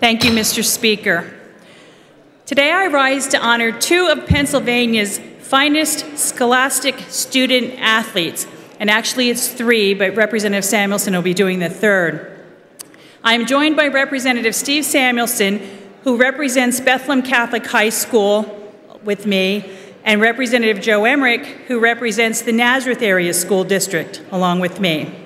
Thank you, Mr. Speaker. Today I rise to honor two of Pennsylvania's finest scholastic student athletes, and actually it's three, but Representative Samuelson will be doing the third. I am joined by Representative Steve Samuelson, who represents Bethlehem Catholic High School with me, and Representative Joe Emrick, who represents the Nazareth Area School District, along with me.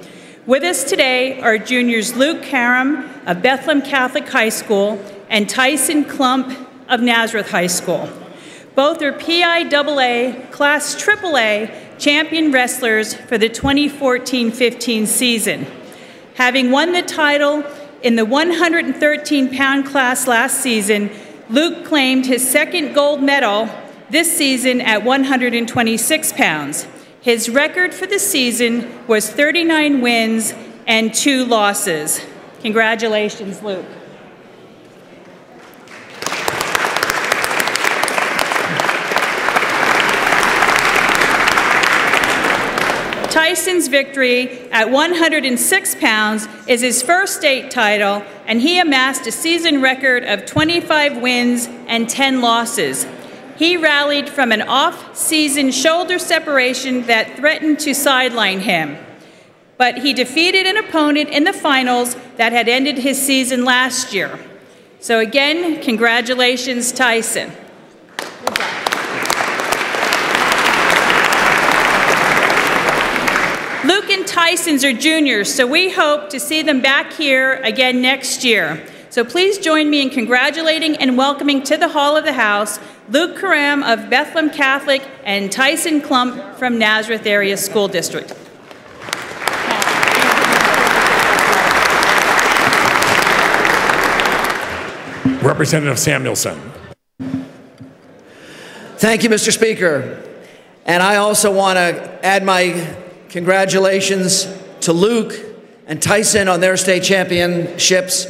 With us today are juniors Luke Karam of Bethlehem Catholic High School and Tyson Klump of Nazareth High School. Both are PIAA Class AAA champion wrestlers for the 2014-15 season. Having won the title in the 113-pound class last season, Luke claimed his second gold medal this season at 126 pounds. His record for the season was 39 wins and two losses. Congratulations, Luke. Tyson's victory at 106 pounds is his first state title, and he amassed a season record of 25 wins and 10 losses. He rallied from an off season shoulder separation that threatened to sideline him. But he defeated an opponent in the finals that had ended his season last year. So, again, congratulations, Tyson. Luke and Tyson's are juniors, so we hope to see them back here again next year. So please join me in congratulating and welcoming to the Hall of the House Luke Karam of Bethlehem Catholic and Tyson Klump from Nazareth Area School District. Representative Samuelson. Thank you, Mr. Speaker. And I also want to add my Congratulations to Luke and Tyson on their state championships.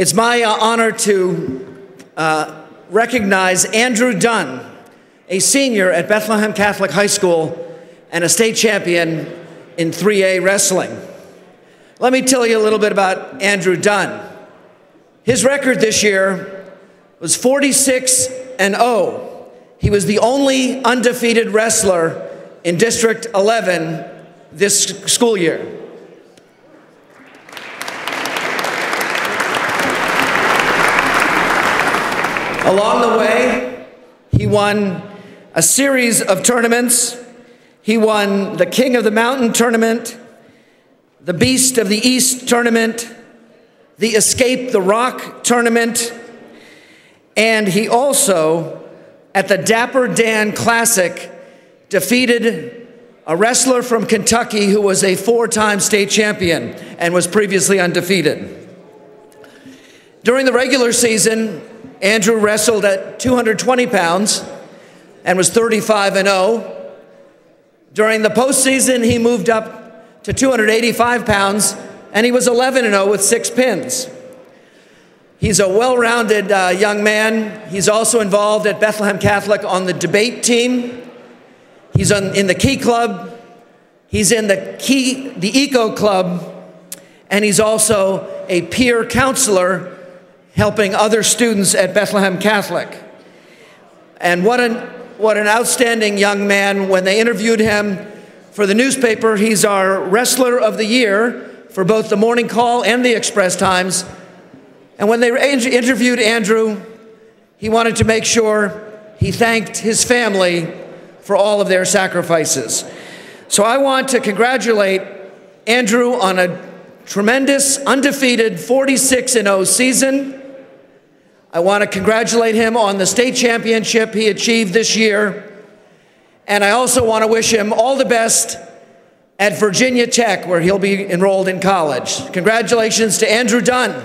It's my uh, honor to uh, recognize Andrew Dunn, a senior at Bethlehem Catholic High School and a state champion in 3A wrestling. Let me tell you a little bit about Andrew Dunn. His record this year was 46 and 0. He was the only undefeated wrestler in District 11 this school year. Along the way, he won a series of tournaments. He won the King of the Mountain tournament, the Beast of the East tournament, the Escape the Rock tournament, and he also, at the Dapper Dan Classic, defeated a wrestler from Kentucky who was a four time state champion and was previously undefeated. During the regular season, Andrew wrestled at 220 pounds and was 35 and 0. During the postseason, he moved up to 285 pounds and he was 11 and 0 with six pins. He's a well rounded uh, young man. He's also involved at Bethlehem Catholic on the debate team He's on, in the Key Club. He's in the Key, the Eco Club, and he's also a peer counselor helping other students at Bethlehem Catholic. And what an, what an outstanding young man. When they interviewed him for the newspaper, he's our Wrestler of the Year for both the Morning Call and the Express Times. And when they interviewed Andrew, he wanted to make sure he thanked his family for all of their sacrifices. So I want to congratulate Andrew on a tremendous, undefeated 46 0 season. I want to congratulate him on the state championship he achieved this year. And I also want to wish him all the best at Virginia Tech, where he'll be enrolled in college. Congratulations to Andrew Dunn.